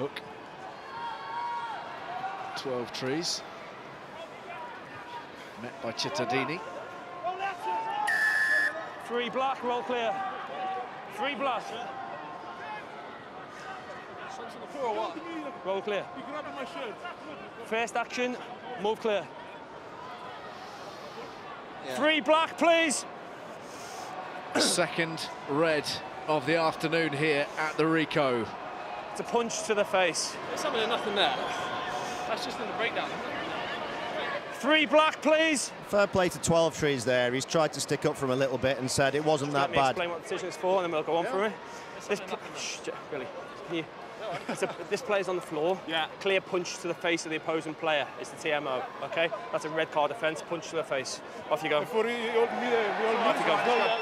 hook. Twelvetrees. Met by Cittadini. Three black, roll clear. Three black. Roll clear. First action, move clear. Three black, please. Second red of the afternoon here at the Ricoh. It's a punch to the face. There's something nothing there. That's just in the breakdown. Three black, please. Fair play to Twelvetrees there. He's tried to stick up for him a little bit and said it wasn't Let that me bad. explain what the decision is for, and then we'll go on for it. This, pl- shh, J- can you? A, this player's on the floor. Yeah. Clear punch to the face of the opposing player It's the TMO. Okay, that's a red card offence. Punch to the face. Off you go. Off you go.